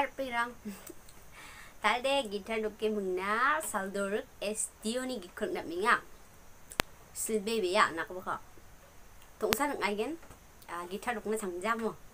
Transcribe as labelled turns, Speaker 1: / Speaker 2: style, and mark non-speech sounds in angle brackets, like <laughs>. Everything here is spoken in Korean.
Speaker 1: 알피랑 <laughs> 달대 기타 높게 묵나 살도르 에스디오니 기컬 남이야 슬베비야 나가보가 동사는 알겐 아 기타 높은 장자 뭐